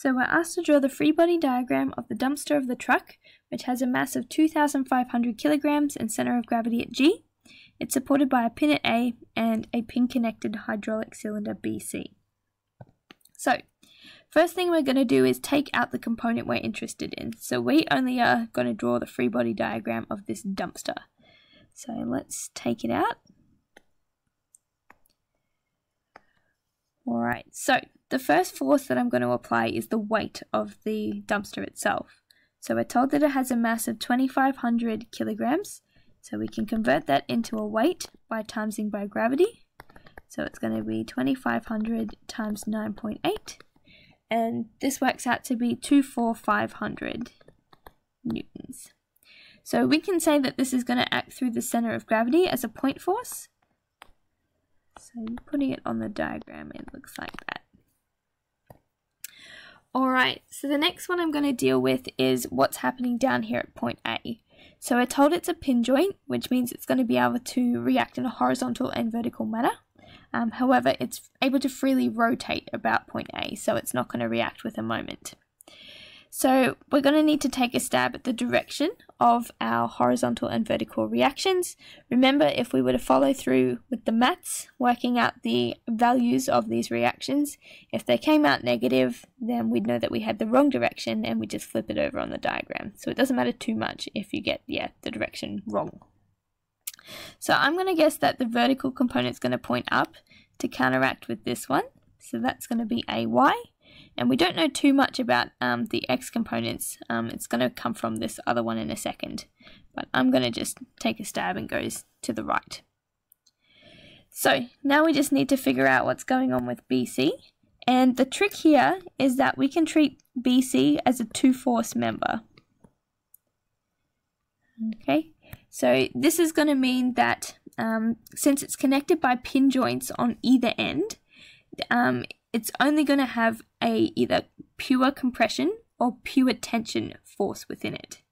So we're asked to draw the free body diagram of the dumpster of the truck, which has a mass of 2,500 kilograms and center of gravity at G. It's supported by a pin at A and a pin-connected hydraulic cylinder BC. So, first thing we're going to do is take out the component we're interested in. So we only are going to draw the free body diagram of this dumpster. So let's take it out. Alright, so the first force that I'm going to apply is the weight of the dumpster itself. So we're told that it has a mass of 2500 kilograms. So we can convert that into a weight by timesing by gravity. So it's going to be 2500 times 9.8. And this works out to be 24500 newtons. So we can say that this is going to act through the center of gravity as a point force. So putting it on the diagram, it looks like that. Alright, so the next one I'm going to deal with is what's happening down here at point A. So we're told it's a pin joint, which means it's going to be able to react in a horizontal and vertical manner. Um, however, it's able to freely rotate about point A, so it's not going to react with a moment. So we're going to need to take a stab at the direction of our horizontal and vertical reactions. Remember, if we were to follow through with the maths, working out the values of these reactions, if they came out negative, then we'd know that we had the wrong direction and we just flip it over on the diagram. So it doesn't matter too much if you get, yeah, the direction wrong. So I'm going to guess that the vertical component is going to point up to counteract with this one. So that's going to be AY. And we don't know too much about um, the X components. Um, it's going to come from this other one in a second. But I'm going to just take a stab and goes to the right. So now we just need to figure out what's going on with BC. And the trick here is that we can treat BC as a two-force member. Okay, so this is going to mean that um, since it's connected by pin joints on either end, um, it's only going to have a either pure compression or pure tension force within it.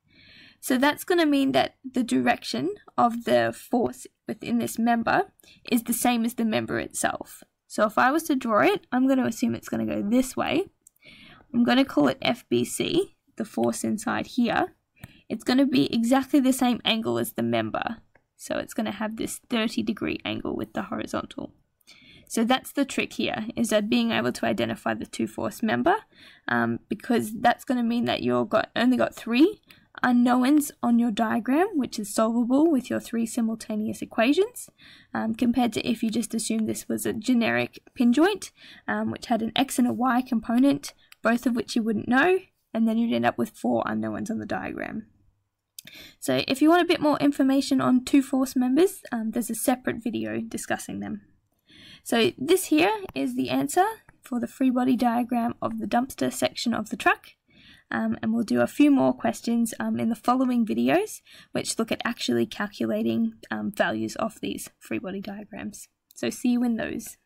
So that's going to mean that the direction of the force within this member is the same as the member itself. So if I was to draw it, I'm going to assume it's going to go this way. I'm going to call it FBC, the force inside here. It's going to be exactly the same angle as the member. So it's going to have this 30 degree angle with the horizontal. So that's the trick here, is that being able to identify the two force member, um, because that's going to mean that you've got only got three unknowns on your diagram, which is solvable with your three simultaneous equations, um, compared to if you just assumed this was a generic pin joint, um, which had an x and a y component, both of which you wouldn't know, and then you'd end up with four unknowns on the diagram. So if you want a bit more information on two force members, um, there's a separate video discussing them. So this here is the answer for the free body diagram of the dumpster section of the truck. Um, and we'll do a few more questions um, in the following videos, which look at actually calculating um, values of these free body diagrams. So see you in those.